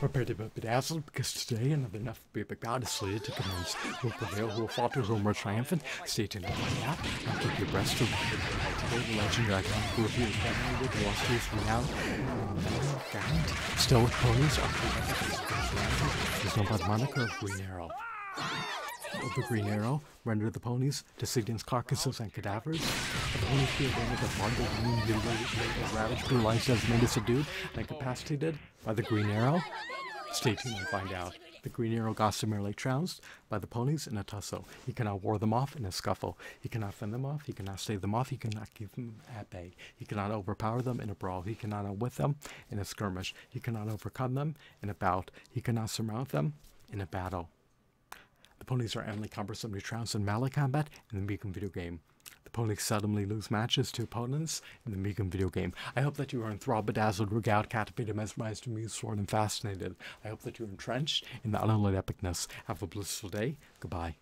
Prepare to be bedazzled because today another enough be God is slated to commence. Who will prevail, who will falter, who will emerge triumphant. Stay tuned to find out. I'll keep your breast to Today, the legendary icon who appears family with illustrious renown. Gallant. Still with ponies are There's no but moniker of Green Arrow of the Green Arrow, render the ponies to deciduous carcasses and cadavers. The ponies feel damage of bundled wound mutilated, ravaged, brutalized, designated, subdued, and incapacitated by the Green Arrow. Stay tuned and find out. The Green Arrow gossamerely trounced by the ponies in a tussle. He cannot ward them off in a scuffle. He cannot fend them off. He cannot stave them off. He cannot keep them at bay. He cannot overpower them in a brawl. He cannot outwit them in a skirmish. He cannot overcome them in a bout. He cannot surmount them in a battle. Ponies are eminently cumbersomely trounced in melee combat in the MUGEN video game. The ponies suddenly lose matches to opponents in the MUGEN video game. I hope that you are enthralled, bedazzled, regaled, captivated, mesmerized, amused, sworn, and fascinated. I hope that you're entrenched in the unalloyed epicness. Have a blissful day. Goodbye.